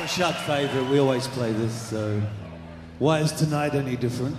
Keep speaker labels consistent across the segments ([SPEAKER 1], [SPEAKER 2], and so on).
[SPEAKER 1] A shut favourite. We always play this, so why is tonight any different?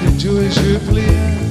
[SPEAKER 1] to do as you please.